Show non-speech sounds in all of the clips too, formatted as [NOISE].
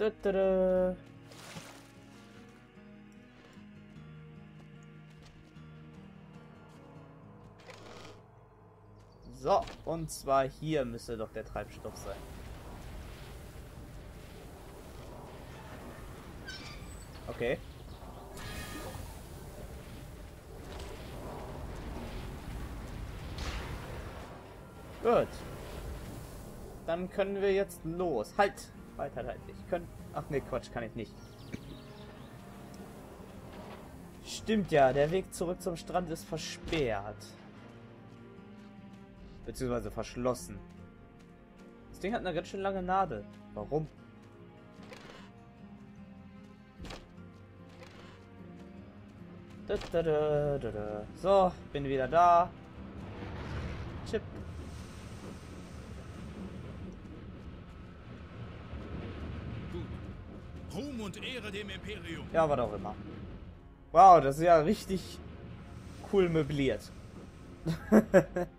Da, da, da. So, und zwar hier müsste doch der Treibstoff sein. Okay. Gut. Dann können wir jetzt los. Halt! Halt. Ich kann... Ach ne, Quatsch, kann ich nicht. Stimmt ja, der Weg zurück zum Strand ist versperrt. Beziehungsweise verschlossen. Das Ding hat eine ganz schön lange Nadel. Warum? So, bin wieder da. Chip. Gut. Ruhm und Ehre dem Imperium. Ja, was auch immer. Wow, das ist ja richtig cool möbliert. [LAUGHS]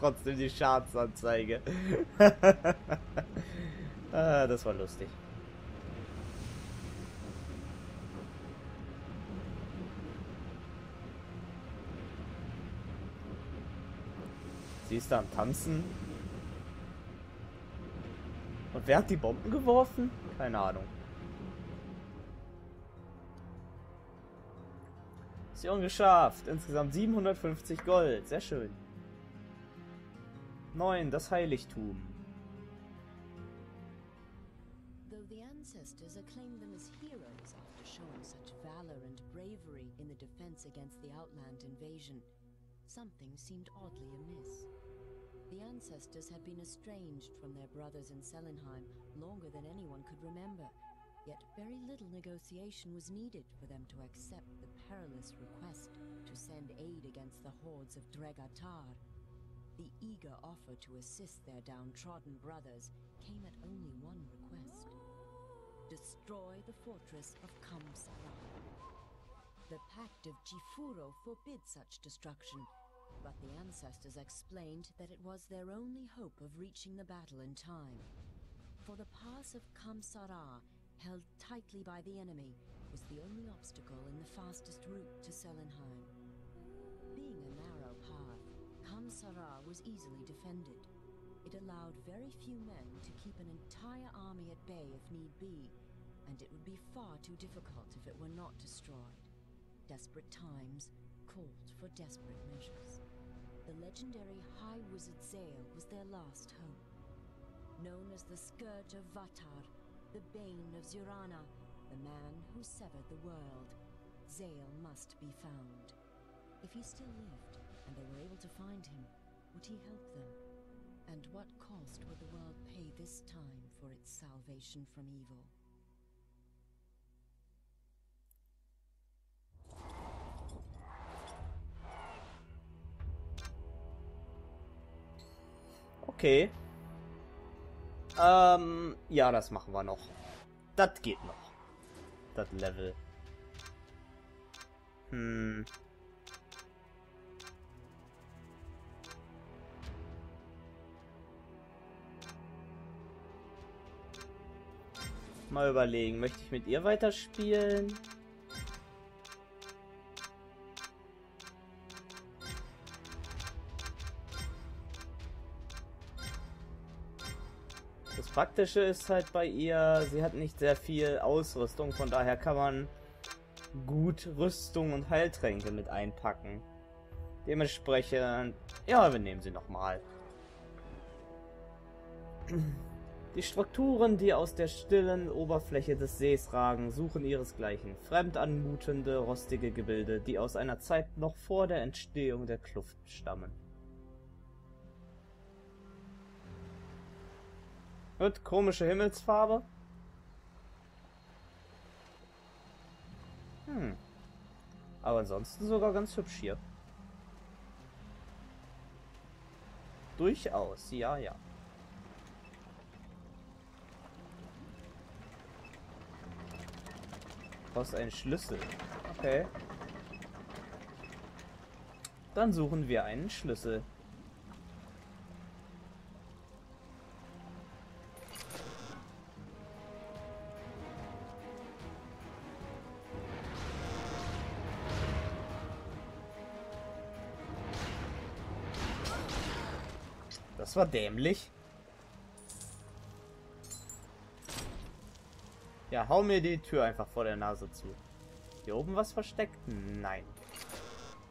Trotzdem die Schadensanzeige. [LAUGHS] ah, das war lustig. Sie ist da am Tanzen. Und wer hat die Bomben geworfen? Keine Ahnung. Mission geschafft. Insgesamt 750 Gold. Sehr schön. 9. Das Heiligtum. Though the ancestors acclaimed them as heroes after showing such valor and bravery in the defense against the Outland invasion, something seemed oddly amiss. The ancestors had been estranged from their brothers in Selenheim longer than anyone could remember, yet very little negotiation was needed for them to accept the perilous request to send aid against the hordes of Dregatar. The eager offer to assist their downtrodden brothers came at only one request. Destroy the fortress of Kamsara. The Pact of Jifuro forbids such destruction, but the ancestors explained that it was their only hope of reaching the battle in time. For the pass of Kamsara, held tightly by the enemy, was the only obstacle in the fastest route to Selenheim. Being a narrow path, Kamsara was easily defended. It allowed very few men to keep an entire army at bay if need be, and it would be far too difficult if it were not destroyed. Desperate times called for desperate measures. The legendary High Wizard Zael was their last hope. Known as the Scourge of Vatar, the Bane of Zurana, the man who severed the world, Zael must be found. If he still lived, and they were able to find him, would he help them? And what cost would the world pay this time for its salvation from evil? Okay. Ähm, ja, das machen wir noch. Das geht noch. Das Level. Hm. Mal überlegen, möchte ich mit ihr weiterspielen? Praktische ist halt bei ihr, sie hat nicht sehr viel Ausrüstung, von daher kann man gut Rüstung und Heiltränke mit einpacken. Dementsprechend, ja, wir nehmen sie nochmal. Die Strukturen, die aus der stillen Oberfläche des Sees ragen, suchen ihresgleichen. Fremd anmutende, rostige Gebilde, die aus einer Zeit noch vor der Entstehung der Kluft stammen. Gut, komische Himmelsfarbe. Hm. Aber ansonsten sogar ganz hübsch hier. Durchaus, ja, ja. Brauchst einen Schlüssel. Okay. Dann suchen wir einen Schlüssel. Das war dämlich. Ja, hau mir die Tür einfach vor der Nase zu. Hier oben was versteckt? Nein.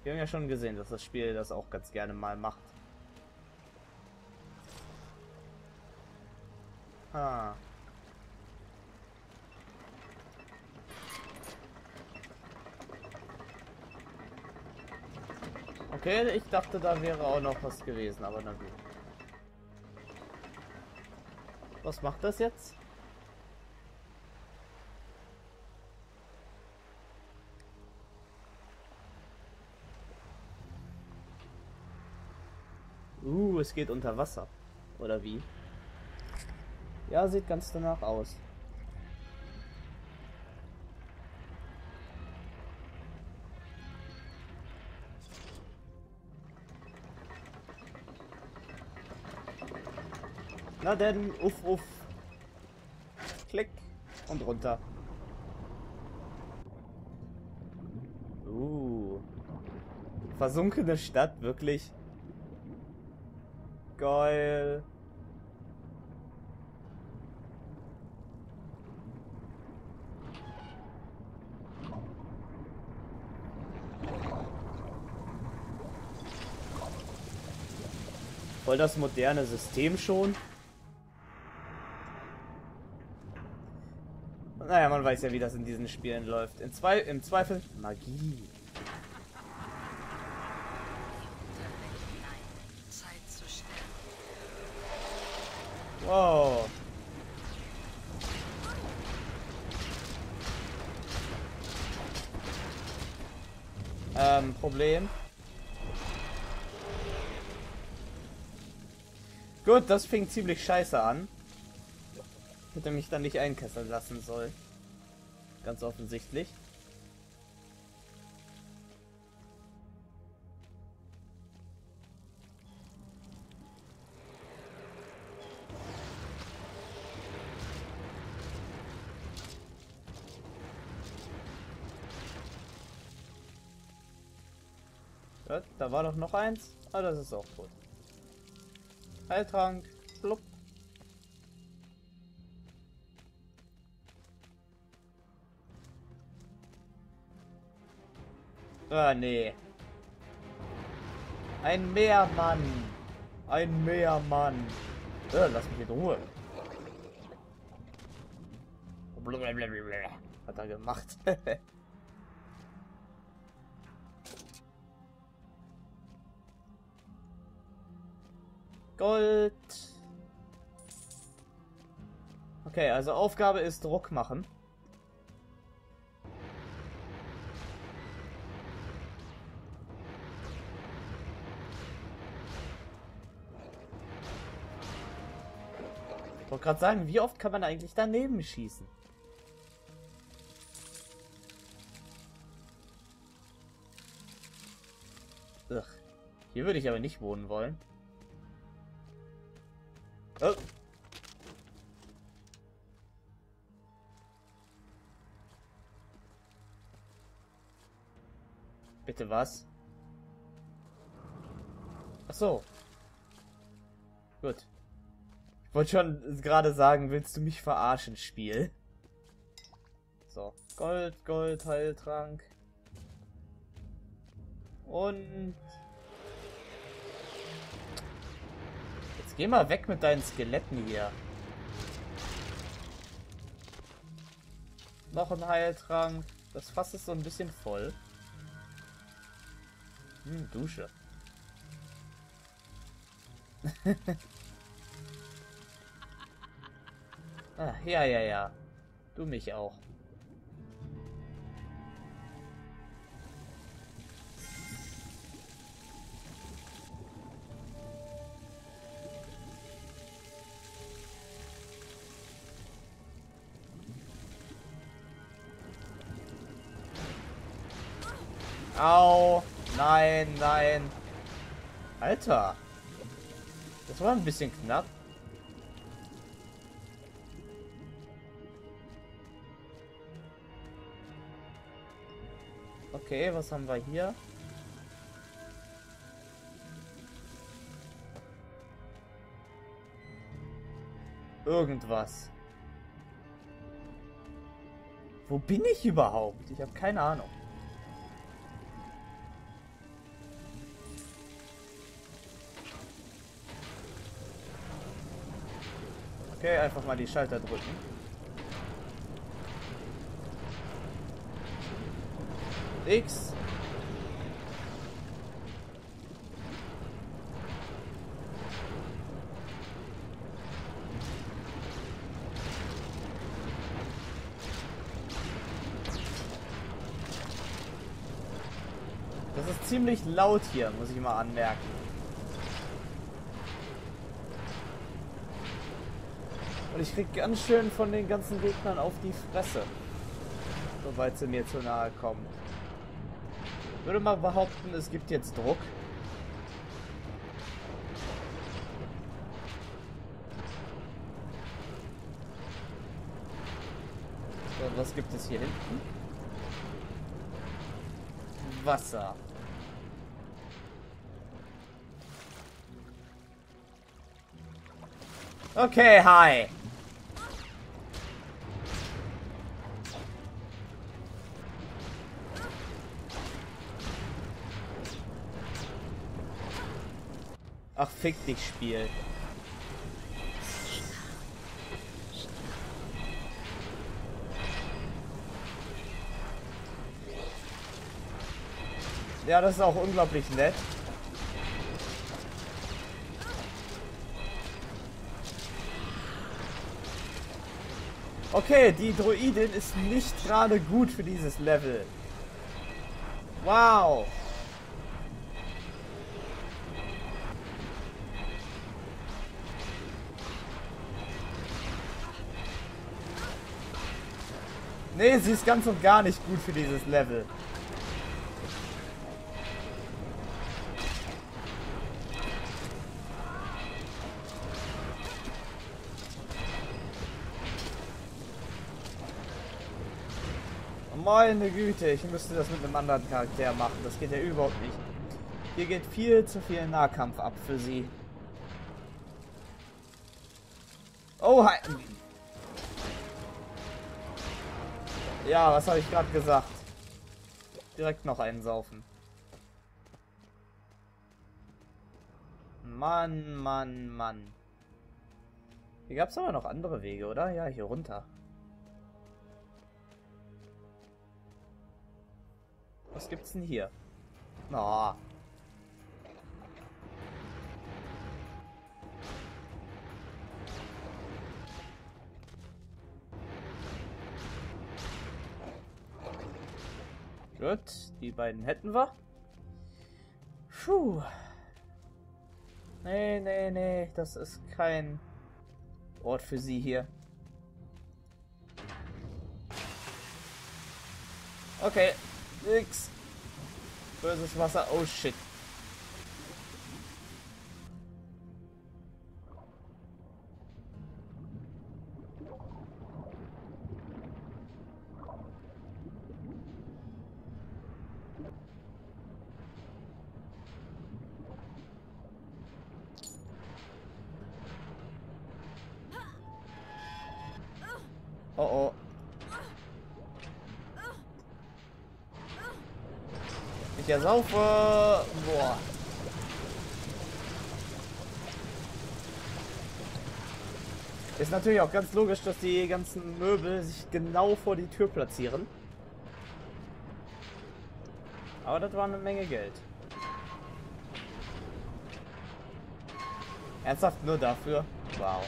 Wir haben ja schon gesehen, dass das Spiel das auch ganz gerne mal macht. Ah. Okay, ich dachte, da wäre auch noch was gewesen, aber na gut. Was macht das jetzt? Uh, es geht unter Wasser. Oder wie? Ja, sieht ganz danach aus. Na denn, uff, uff. Klick und runter. Uh. Versunkene Stadt, wirklich. Geil. Voll das moderne System schon. Naja, man weiß ja, wie das in diesen Spielen läuft. In zwei, Im Zweifel Magie. Wow. Ähm, Problem. Gut, das fing ziemlich scheiße an. Hätte mich dann nicht einkesseln lassen soll. Ganz offensichtlich. Da war doch noch eins. Ah, das ist auch gut. Heiltrank. Schluck. Ah, nee. Ein Meermann. Ein Meermann. Äh, lass mich in Ruhe. Blablabla. Hat er gemacht. [LAUGHS] Gold. Okay, also Aufgabe ist Druck machen. Wollte gerade sagen, wie oft kann man eigentlich daneben schießen? Ugh. Hier würde ich aber nicht wohnen wollen. Oh. Bitte was? Ach so. Gut. Wollte schon gerade sagen, willst du mich verarschen, Spiel? So. Gold, Gold, Heiltrank. Und Geh mal weg mit deinen Skeletten hier. Noch ein Heiltrank. Das Fass ist so ein bisschen voll. Hm, Dusche. [LAUGHS] ah, ja, ja, ja. Du mich auch. Au. Nein, nein. Alter. Das war ein bisschen knapp. Okay, was haben wir hier? Irgendwas. Wo bin ich überhaupt? Ich habe keine Ahnung. Okay, einfach mal die Schalter drücken. X. Das ist ziemlich laut hier, muss ich mal anmerken. Und ich krieg ganz schön von den ganzen Gegnern auf die Fresse. Soweit sie mir zu nahe kommen. Würde mal behaupten, es gibt jetzt Druck. So, was gibt es hier hinten? Wasser. Okay, hi. Ach, fick dich, Spiel. Ja, das ist auch unglaublich nett. Okay, die Druidin ist nicht gerade gut für dieses Level. Wow. Nee, sie ist ganz und gar nicht gut für dieses Level. Meine Güte, ich müsste das mit einem anderen Charakter machen. Das geht ja überhaupt nicht. Hier geht viel zu viel Nahkampf ab für sie. Oh, hi. Ja, was habe ich gerade gesagt? Direkt noch einen saufen. Mann, Mann, Mann. Hier gab es aber noch andere Wege, oder? Ja, hier runter. Was gibt's denn hier? Na. Oh. Gut, die beiden hätten wir. Puh. Nee, nee, nee, das ist kein Ort für sie hier. Okay, nix. Böses Wasser, oh shit. Ich ersaufe. Boah. Ist natürlich auch ganz logisch, dass die ganzen Möbel sich genau vor die Tür platzieren. Aber das war eine Menge Geld. Ernsthaft nur dafür? Wow.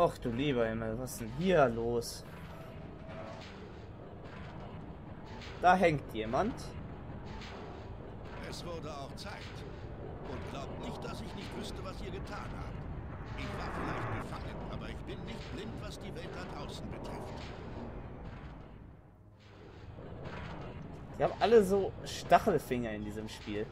Ach du lieber Himmel, was ist denn hier los? Da hängt jemand. Es wurde auch Zeit. Und glaubt nicht, dass ich nicht wüsste, was ihr getan habt. Ich war vielleicht gefangen, aber ich bin nicht blind, was die Welt da draußen betrifft. Die haben alle so Stachelfinger in diesem Spiel.